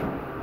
あっ。